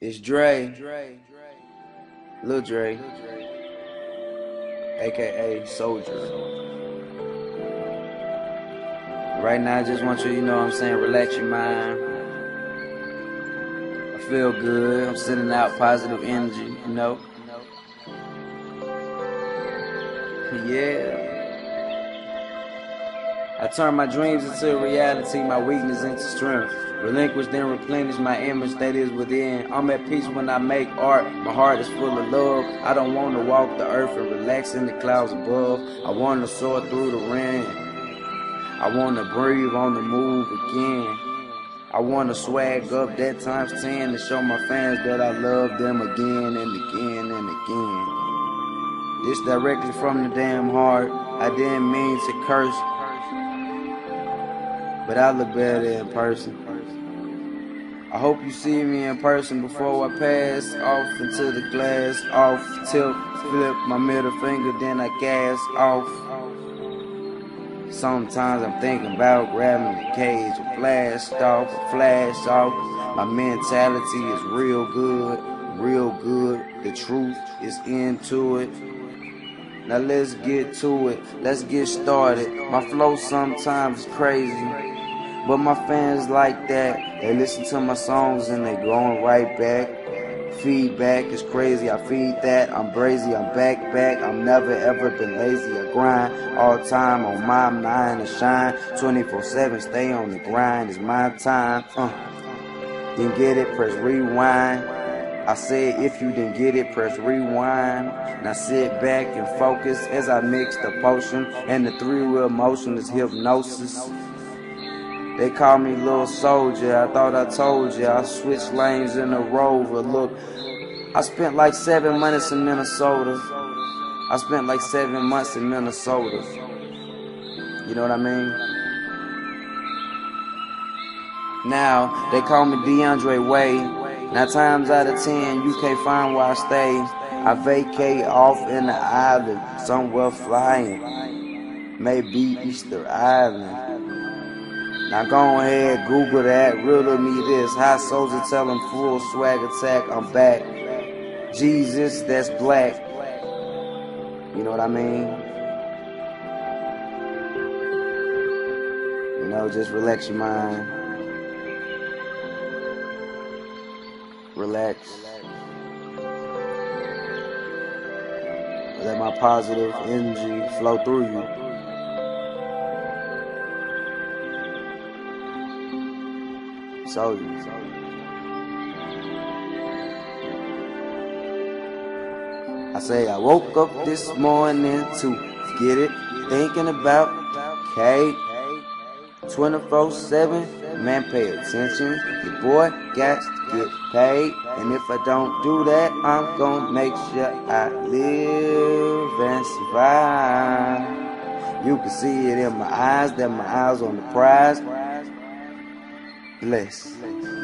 It's Dre, Lil Dre, aka Soulja. Right now, I just want you, you know what I'm saying, relax your mind. I feel good. I'm sending out positive energy, you know. Yeah. I turn my dreams into reality, my weakness into strength. Relinquish then replenish my image that is within. I'm at peace when I make art. My heart is full of love. I don't want to walk the earth and relax in the clouds above. I want to soar through the rain. I want to breathe on the move again. I want to swag up that times 10 to show my fans that I love them again and again and again. This directly from the damn heart. I didn't mean to curse, but I look better in person. I hope you see me in person before I pass off into the glass, off tilt, flip my middle finger, then I gas off. Sometimes I'm thinking about grabbing the cage, a blast off, flash off. My mentality is real good, real good. The truth is into it. Now let's get to it. Let's get started. My flow sometimes is crazy. But my fans like that. They listen to my songs and they going right back. Feedback is crazy. I feed that. I'm brazy. I'm back, back. I'm never ever been lazy. I grind all time on my mind to shine. 24 7, stay on the grind. It's my time. Uh. Didn't get it, press rewind. I said, if you didn't get it, press rewind. Now sit back and focus as I mix the potion. And the three wheel motion is hypnosis. They call me Little Soulja. I thought I told you. I switched lanes in a rover. Look, I spent like seven months in Minnesota. I spent like seven months in Minnesota. You know what I mean? Now, they call me DeAndre Way. Now, times out of ten, you can't find where I stay. I vacate off in the island, somewhere flying. Maybe Easter Island. Now go ahead, Google that, riddle me this. High soldier tell him full swag attack, I'm back. Jesus, that's black. You know what I mean? You know, just relax your mind. Relax. Let my positive energy flow through you. Soldiers. I say I woke up this morning to get it, thinking about Kate. 24 7, man, pay attention. Your boy got to get paid. And if I don't do that, I'm gonna make sure I live and survive. You can see it in my eyes, that my eyes on the prize bless.